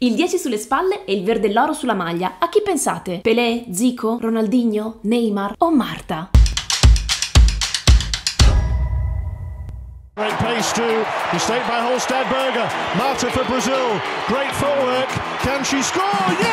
Il 10 sulle spalle e il verde e l'oro sulla maglia. A chi pensate? Pelé, Zico, Ronaldinho, Neymar o Marta? Great pace too. Mistake by Holstad Berger. Marta for Brazil. Great footwork. Can she score? Yes,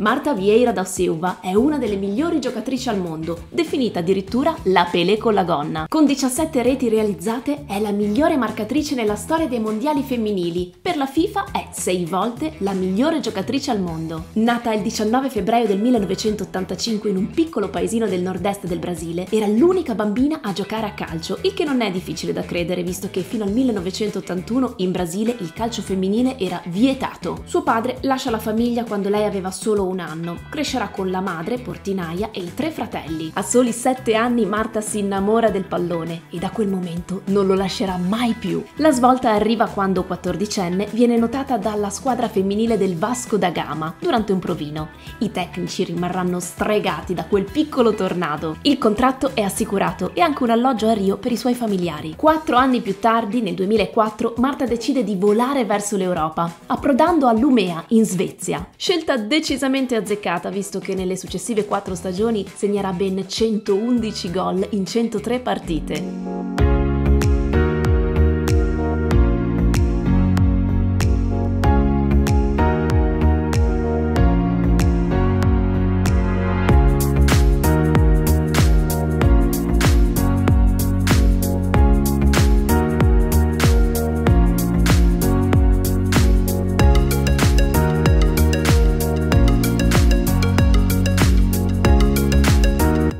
Marta Vieira da Silva è una delle migliori giocatrici al mondo, definita addirittura la Pelé con la gonna. Con 17 reti realizzate è la migliore marcatrice nella storia dei mondiali femminili. Per la FIFA è 6 volte la migliore giocatrice al mondo. Nata il 19 febbraio del 1985 in un piccolo paesino del nord-est del Brasile, era l'unica bambina a giocare a calcio, il che non è difficile da credere visto che fino al 1981 in Brasile il calcio femminile era vietato. Suo padre lascia la famiglia quando lei aveva solo un anno. Crescerà con la madre, portinaia, e i tre fratelli. A soli sette anni Marta si innamora del pallone e da quel momento non lo lascerà mai più. La svolta arriva quando, quattordicenne, viene notata dalla squadra femminile del Vasco da Gama durante un provino. I tecnici rimarranno stregati da quel piccolo tornado. Il contratto è assicurato e anche un alloggio a Rio per i suoi familiari. Quattro anni più tardi, nel 2004, Marta decide di volare verso l'Europa, approdando a Lumea, in Svezia. Scelta decisamente decisamente azzeccata visto che nelle successive quattro stagioni segnerà ben 111 gol in 103 partite.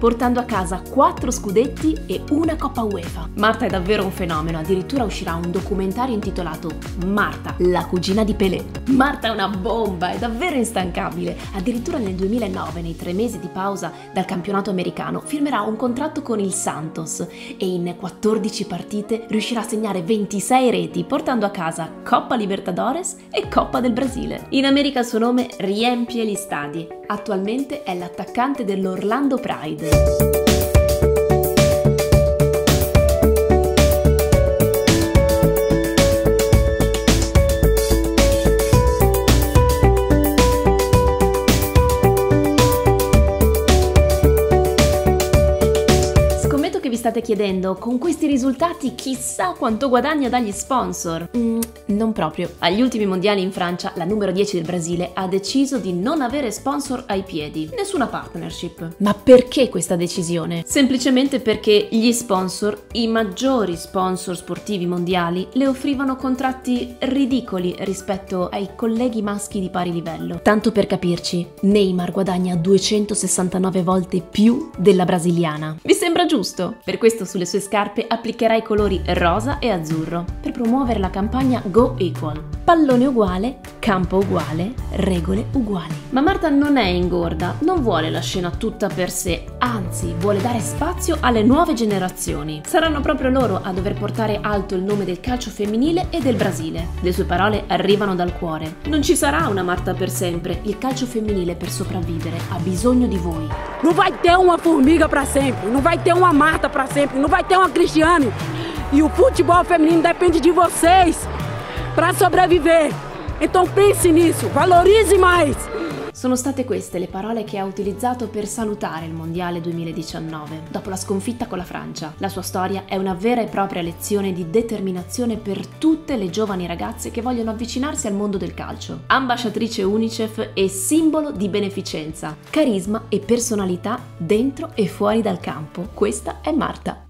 Portando a casa 4 scudetti e una Coppa UEFA. Marta è davvero un fenomeno, addirittura uscirà un documentario intitolato Marta, la cugina di Pelé. Marta è una bomba, è davvero instancabile. Addirittura nel 2009, nei tre mesi di pausa dal campionato americano, firmerà un contratto con il Santos e in 14 partite riuscirà a segnare 26 reti, portando a casa Coppa Libertadores e Coppa del Brasile. In America il suo nome riempie gli stadi. Attualmente è l'attaccante dell'Orlando Pride. State chiedendo, con questi risultati chissà quanto guadagna dagli sponsor? Mm, non proprio. Agli ultimi mondiali in Francia, la numero 10 del Brasile ha deciso di non avere sponsor ai piedi, nessuna partnership. Ma perché questa decisione? Semplicemente perché gli sponsor, i maggiori sponsor sportivi mondiali, le offrivano contratti ridicoli rispetto ai colleghi maschi di pari livello. Tanto per capirci, Neymar guadagna 269 volte più della brasiliana. Vi sembra giusto? Per questo sulle sue scarpe applicherà i colori rosa e azzurro per promuovere la campagna Go Equal. Pallone uguale, campo uguale, regole uguali. Ma Marta non è ingorda, non vuole la scena tutta per sé, anzi vuole dare spazio alle nuove generazioni. Saranno proprio loro a dover portare alto il nome del calcio femminile e del Brasile. Le sue parole arrivano dal cuore. Non ci sarà una Marta per sempre, il calcio femminile per sopravvivere ha bisogno di voi. Non vai ter una formiga para sempre, non vai ter una Marta para sempre, não vai ter uma Cristiane. E o futebol feminino depende de vocês para sobreviver. Então pense nisso, valorize mais. Sono state queste le parole che ha utilizzato per salutare il Mondiale 2019, dopo la sconfitta con la Francia. La sua storia è una vera e propria lezione di determinazione per tutte le giovani ragazze che vogliono avvicinarsi al mondo del calcio. Ambasciatrice Unicef e simbolo di beneficenza, carisma e personalità dentro e fuori dal campo. Questa è Marta.